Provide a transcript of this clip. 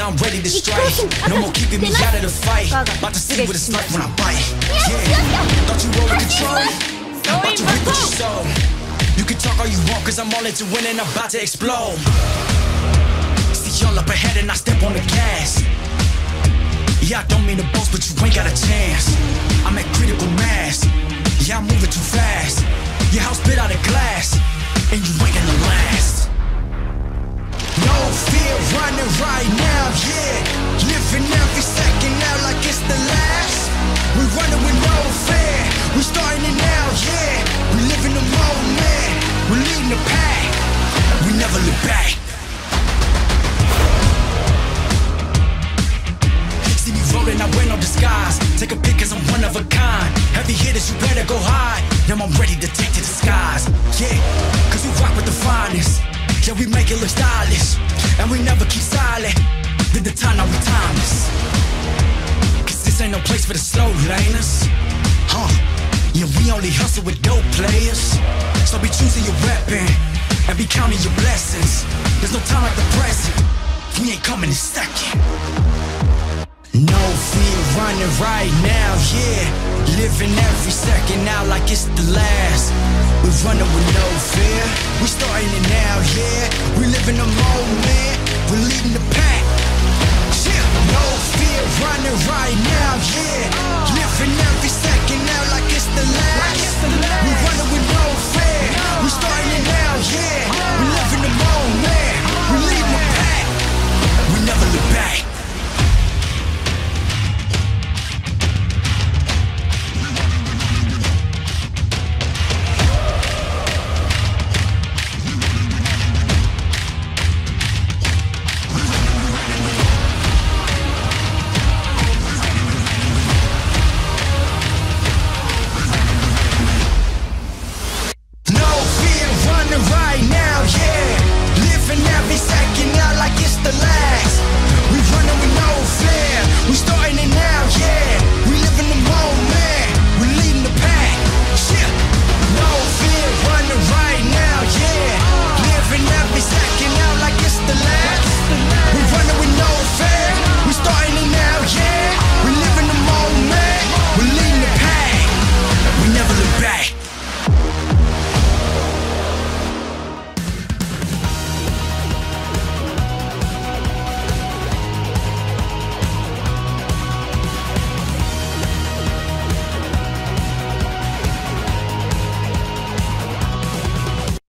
I'm ready to strike. No more keeping me out of the fight. About to see what it's like when I bite. Yeah. Thought you were in control. About to reap what you sow. You can talk all you want, cause I'm all into winning, I'm about to explode. See y'all up ahead and I step on the gas. Yeah, I don't mean to boast, but you ain't got a chance. I'm at critical mass. Yeah, I'm moving too fast. Your house bit out of glass, and you ain't gonna last. No fear running right now, never look back. See me rolling, I wear no disguise. Take a pic cause I'm one of a kind. Heavy hitters, you better go high. Now I'm ready to take to the skies. Yeah, cause we rock with the finest. Yeah, we make it look stylish. And we never keep silent. Did the time, now we timeless. Cause this ain't no place for the slow laners. Huh? Yeah, we only hustle with dope players. So be choosing your weapon counting your blessings. There's no time like the present. We ain't coming in second. No fear running right now, yeah. Living every second out like it's the